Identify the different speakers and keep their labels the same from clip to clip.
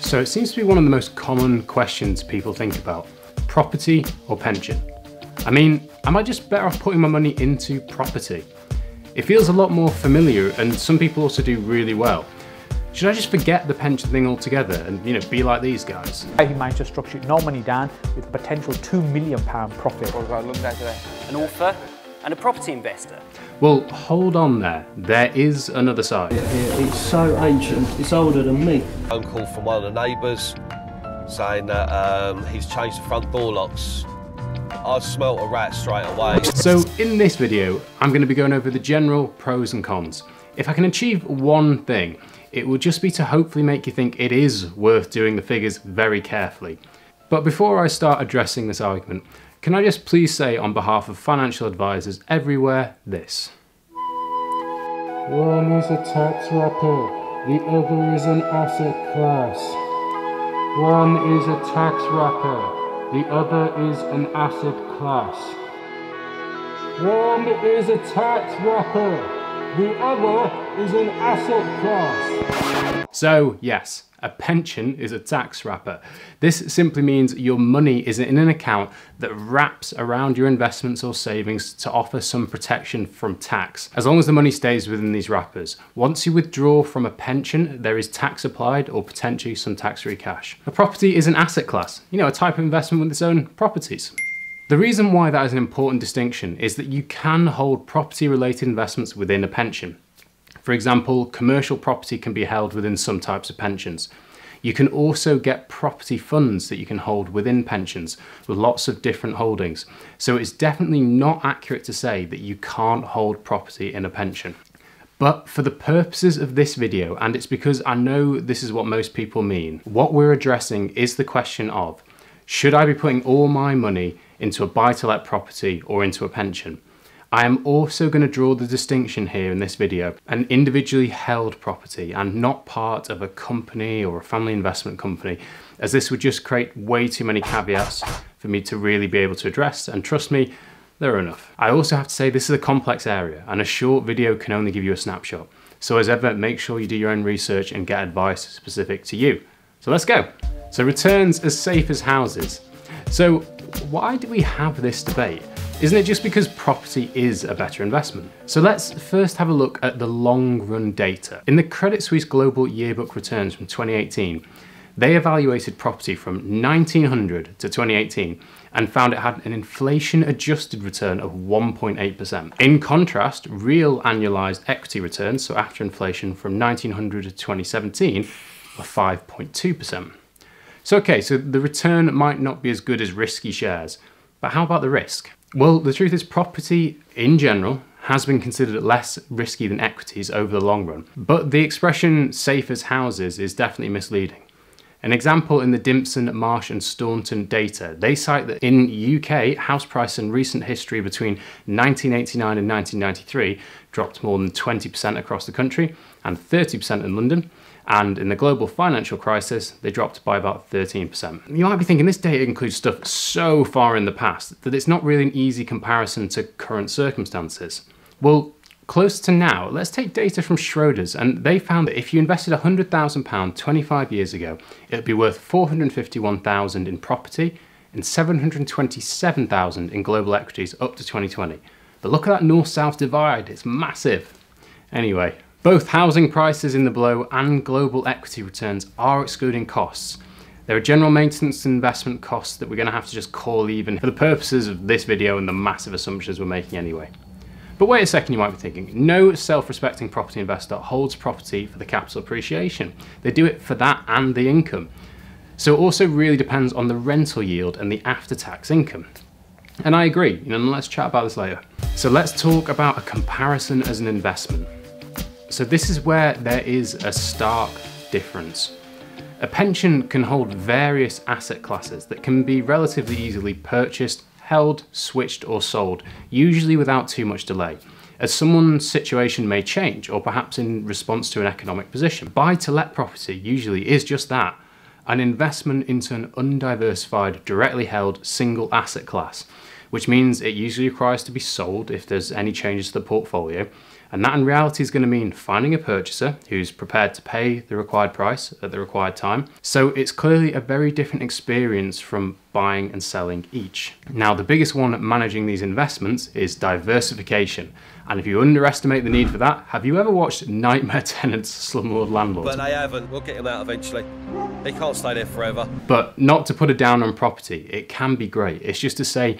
Speaker 1: So it seems to be one of the most common questions people think about, property or pension? I mean, am I just better off putting my money into property? It feels a lot more familiar and some people also do really well. Should I just forget the pension thing altogether and, you know, be like these guys?
Speaker 2: He managed to structure no money down with a potential £2 million profit.
Speaker 3: What was I looking at today?
Speaker 4: An author and a property investor.
Speaker 1: Well, hold on there. There is another side.
Speaker 5: It's so ancient, it's older than me.
Speaker 3: Phone call from one of the neighbours saying that um, he's changed the front door locks. I smelt a rat straight away.
Speaker 1: So in this video, I'm going to be going over the general pros and cons. If I can achieve one thing, it will just be to hopefully make you think it is worth doing the figures very carefully. But before I start addressing this argument, can I just please say on behalf of financial advisors everywhere this.
Speaker 6: One is a tax wrapper, the other is an asset class. One is a tax wrapper, the other is an asset class. One is a tax wrapper, the other is an asset class.
Speaker 1: So yes, a pension is a tax wrapper. This simply means your money is in an account that wraps around your investments or savings to offer some protection from tax, as long as the money stays within these wrappers. Once you withdraw from a pension, there is tax applied or potentially some tax-free cash. A property is an asset class, you know, a type of investment with its own properties. The reason why that is an important distinction is that you can hold property related investments within a pension. For example, commercial property can be held within some types of pensions. You can also get property funds that you can hold within pensions with lots of different holdings. So it's definitely not accurate to say that you can't hold property in a pension. But for the purposes of this video, and it's because I know this is what most people mean, what we're addressing is the question of, should I be putting all my money into a buy-to-let property or into a pension? I am also going to draw the distinction here in this video, an individually held property and not part of a company or a family investment company, as this would just create way too many caveats for me to really be able to address, and trust me, there are enough. I also have to say this is a complex area, and a short video can only give you a snapshot. So as ever, make sure you do your own research and get advice specific to you. So let's go. So returns as safe as houses. So why do we have this debate? Isn't it just because property is a better investment? So let's first have a look at the long run data. In the Credit Suisse Global Yearbook Returns from 2018, they evaluated property from 1900 to 2018 and found it had an inflation adjusted return of 1.8%. In contrast, real annualized equity returns, so after inflation from 1900 to 2017, were 5.2%. So okay, so the return might not be as good as risky shares, but how about the risk? Well, the truth is property in general has been considered less risky than equities over the long run, but the expression safe as houses is definitely misleading. An example in the Dimson, Marsh and Staunton data, they cite that in UK, house price in recent history between 1989 and 1993 dropped more than 20% across the country and 30% in London, and in the global financial crisis, they dropped by about 13%. You might be thinking this data includes stuff so far in the past that it's not really an easy comparison to current circumstances. Well, close to now, let's take data from Schroders, and they found that if you invested £100,000 25 years ago, it would be worth £451,000 in property and £727,000 in global equities up to 2020. But look at that north-south divide, it's massive. Anyway, both housing prices in the below and global equity returns are excluding costs. There are general maintenance and investment costs that we're going to have to just call even for the purposes of this video and the massive assumptions we're making anyway. But wait a second, you might be thinking, no self-respecting property investor holds property for the capital appreciation. They do it for that and the income. So it also really depends on the rental yield and the after-tax income. And I agree, you know, let's chat about this later. So let's talk about a comparison as an investment. So this is where there is a stark difference. A pension can hold various asset classes that can be relatively easily purchased, held, switched or sold, usually without too much delay, as someone's situation may change or perhaps in response to an economic position. Buy-to-let property usually is just that, an investment into an undiversified, directly held single asset class, which means it usually requires to be sold if there's any changes to the portfolio, And that in reality is going to mean finding a purchaser who's prepared to pay the required price at the required time. So it's clearly a very different experience from buying and selling each. Now, the biggest one managing these investments is diversification. And if you underestimate the need for that, have you ever watched Nightmare Tenants Slumlord Landlord?
Speaker 3: But I haven't. We'll get him out eventually. They can't stay there forever.
Speaker 1: But not to put it down on property, it can be great. It's just to say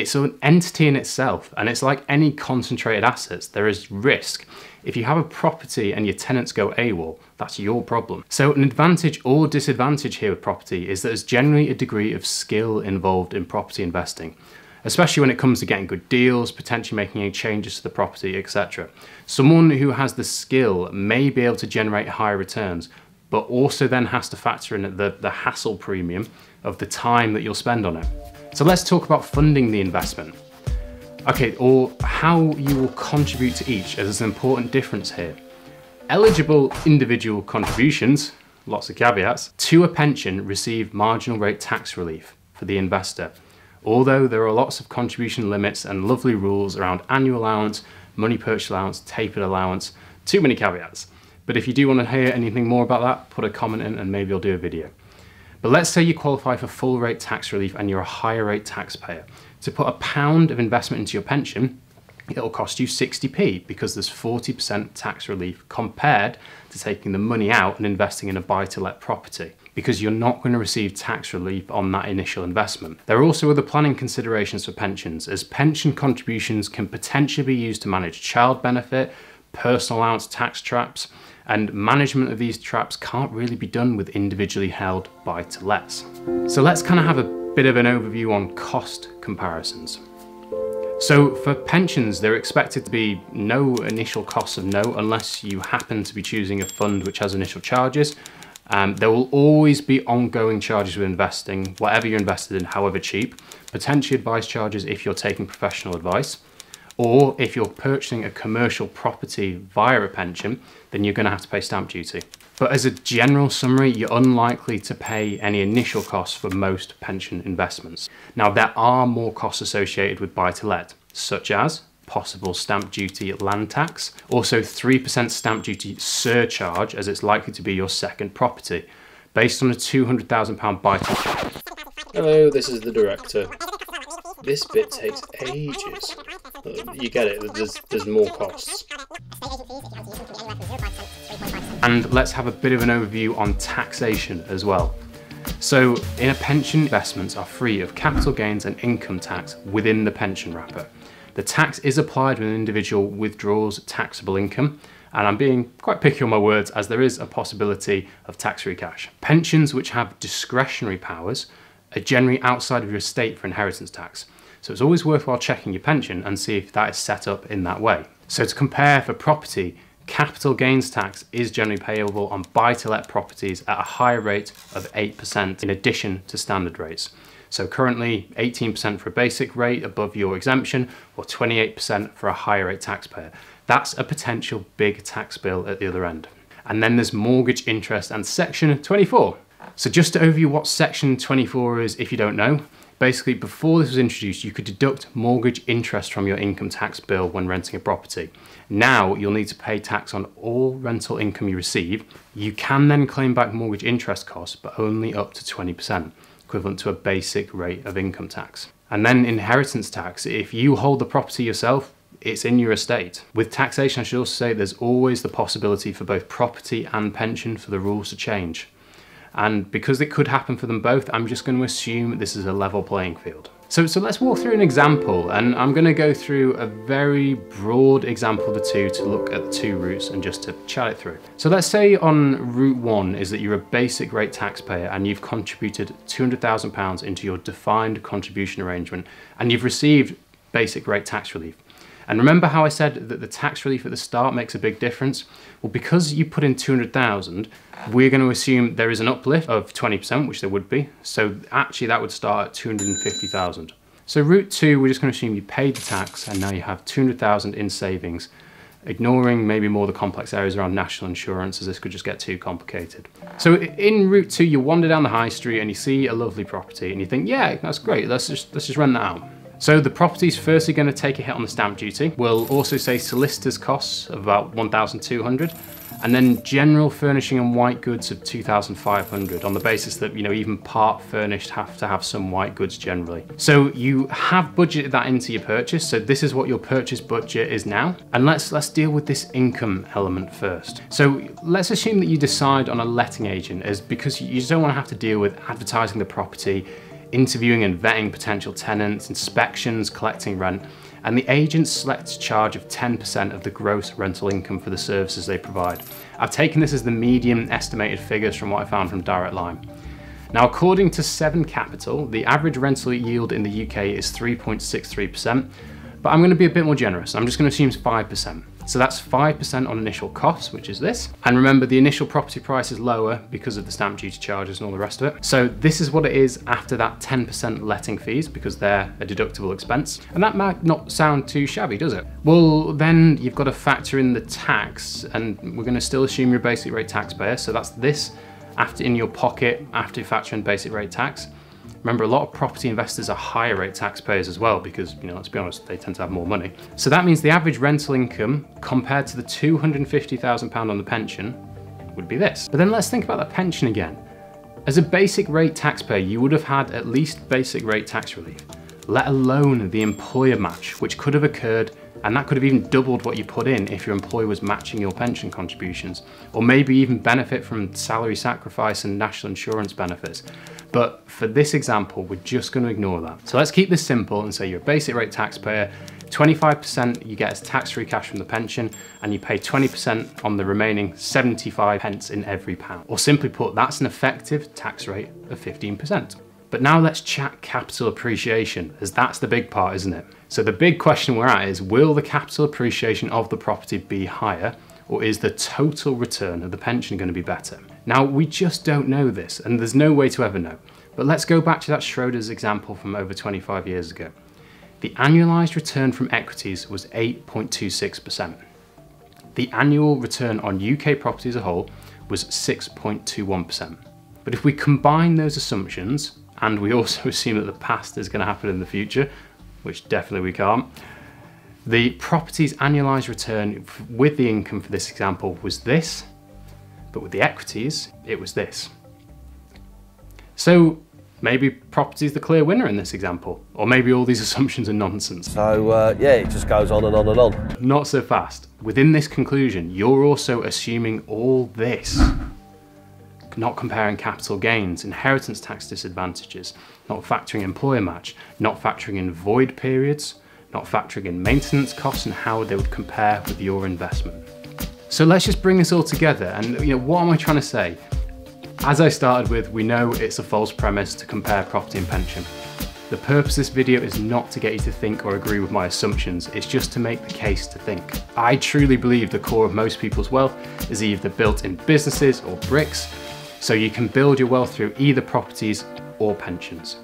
Speaker 1: it's an entity in itself, and it's like any concentrated assets, there is risk. If you have a property and your tenants go AWOL, that's your problem. So an advantage or disadvantage here with property is that there's generally a degree of skill involved in property investing, especially when it comes to getting good deals, potentially making any changes to the property, etc. Someone who has the skill may be able to generate higher returns, but also then has to factor in the, the hassle premium of the time that you'll spend on it. So let's talk about funding the investment. Okay, or how you will contribute to each, as there's an important difference here. Eligible individual contributions, lots of caveats, to a pension receive marginal rate tax relief for the investor. Although there are lots of contribution limits and lovely rules around annual allowance, money purchase allowance, tapered allowance, too many caveats. But if you do want to hear anything more about that, put a comment in and maybe I'll do a video. But let's say you qualify for full rate tax relief and you're a higher rate taxpayer. To put a pound of investment into your pension, it'll cost you 60p because there's 40% tax relief compared to taking the money out and investing in a buy to let property because you're not going to receive tax relief on that initial investment. There are also other planning considerations for pensions as pension contributions can potentially be used to manage child benefit, personal allowance tax traps, and management of these traps can't really be done with individually held buy-to-lets. So let's kind of have a bit of an overview on cost comparisons. So for pensions, they're expected to be no initial costs of note unless you happen to be choosing a fund which has initial charges. Um, there will always be ongoing charges with investing, whatever you're invested in, however cheap, potentially advice charges if you're taking professional advice. Or if you're purchasing a commercial property via a pension, then you're going to have to pay stamp duty. But as a general summary, you're unlikely to pay any initial costs for most pension investments. Now, there are more costs associated with buy to let, such as possible stamp duty land tax, also 3% stamp duty surcharge, as it's likely to be your second property, based on a £200,000 buy to let. Hello, this is the director. This bit takes ages. You get it, there's, there's more costs. And let's have a bit of an overview on taxation as well. So in a pension, investments are free of capital gains and income tax within the pension wrapper. The tax is applied when an individual withdraws taxable income, and I'm being quite picky on my words as there is a possibility of tax-free cash. Pensions which have discretionary powers are generally outside of your estate for inheritance tax. So it's always worthwhile checking your pension and see if that is set up in that way. So to compare for property, capital gains tax is generally payable on buy-to-let properties at a higher rate of 8% in addition to standard rates. So currently 18% for a basic rate above your exemption or 28% for a higher rate taxpayer. That's a potential big tax bill at the other end. And then there's mortgage interest and section 24. So just to overview what section 24 is if you don't know, Basically, before this was introduced, you could deduct mortgage interest from your income tax bill when renting a property. Now, you'll need to pay tax on all rental income you receive. You can then claim back mortgage interest costs, but only up to 20%, equivalent to a basic rate of income tax. And then inheritance tax, if you hold the property yourself, it's in your estate. With taxation, I should also say there's always the possibility for both property and pension for the rules to change. And because it could happen for them both, I'm just going to assume this is a level playing field. So, so let's walk through an example and I'm going to go through a very broad example of the two to look at the two routes and just to chat it through. So let's say on route one is that you're a basic rate taxpayer and you've contributed £200,000 into your defined contribution arrangement and you've received basic rate tax relief. And remember how I said that the tax relief at the start makes a big difference? Well, because you put in 200,000, we're going to assume there is an uplift of 20%, which there would be. So actually that would start at 250,000. So route two, we're just going to assume you paid the tax and now you have 200,000 in savings, ignoring maybe more the complex areas around national insurance as this could just get too complicated. So in route two, you wander down the high street and you see a lovely property and you think, yeah, that's great. Let's just, let's just rent that out. So the property's firstly going to take a hit on the stamp duty. We'll also say solicitors costs of about 1,200 and then general furnishing and white goods of 2,500 on the basis that, you know, even part furnished have to have some white goods generally. So you have budgeted that into your purchase. So this is what your purchase budget is now. And let's, let's deal with this income element first. So let's assume that you decide on a letting agent as because you just don't want to have to deal with advertising the property, interviewing and vetting potential tenants, inspections, collecting rent and the agent selects charge of 10% of the gross rental income for the services they provide. I've taken this as the median estimated figures from what I found from Direct Line. Now, according to Seven Capital, the average rental yield in the UK is 3.63%, but I'm to be a bit more generous. I'm just to assume it's 5%. So that's 5% on initial costs, which is this. And remember, the initial property price is lower because of the stamp duty charges and all the rest of it. So this is what it is after that 10% letting fees because they're a deductible expense. And that might not sound too shabby, does it? Well, then you've got to factor in the tax and we're going to still assume you're a basic rate taxpayer. So that's this after in your pocket after you factor in basic rate tax. Remember, a lot of property investors are higher rate taxpayers as well because, you know, let's be honest, they tend to have more money. So that means the average rental income compared to the £250,000 on the pension would be this. But then let's think about that pension again. As a basic rate taxpayer, you would have had at least basic rate tax relief, let alone the employer match, which could have occurred and that could have even doubled what you put in if your employer was matching your pension contributions, or maybe even benefit from salary sacrifice and national insurance benefits. But for this example, we're just going to ignore that. So let's keep this simple and say you're a basic rate taxpayer, 25% you get as tax-free cash from the pension and you pay 20% on the remaining 75 pence in every pound. Or simply put, that's an effective tax rate of 15%. But now let's chat capital appreciation, as that's the big part, isn't it? So the big question we're at is, will the capital appreciation of the property be higher or is the total return of the pension going to be better? Now, we just don't know this, and there's no way to ever know. But let's go back to that Schroders example from over 25 years ago. The annualized return from equities was 8.26%. The annual return on UK property as a whole was 6.21%. But if we combine those assumptions, and we also assume that the past is going to happen in the future, which definitely we can't, the property's annualized return with the income for this example was this, but with the equities, it was this. So maybe property is the clear winner in this example, or maybe all these assumptions are nonsense.
Speaker 3: So uh, yeah, it just goes on and on and on.
Speaker 1: Not so fast. Within this conclusion, you're also assuming all this. Not comparing capital gains, inheritance tax disadvantages, not factoring employer match, not factoring in void periods, not factoring in maintenance costs and how they would compare with your investment. So let's just bring this all together and you know what am I trying to say? As I started with, we know it's a false premise to compare property and pension. The purpose of this video is not to get you to think or agree with my assumptions, it's just to make the case to think. I truly believe the core of most people's wealth is either built in businesses or bricks, so you can build your wealth through either properties or pensions.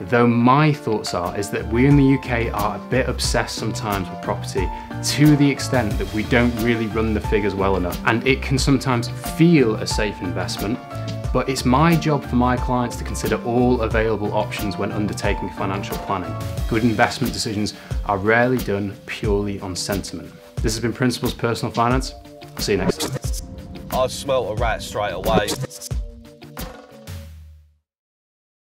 Speaker 1: Though my thoughts are is that we in the UK are a bit obsessed sometimes with property to the extent that we don't really run the figures well enough and it can sometimes feel a safe investment but it's my job for my clients to consider all available options when undertaking financial planning. Good investment decisions are rarely done purely on sentiment. This has been Principles Personal Finance. I'll see you next time.
Speaker 3: I smelt a rat straight away.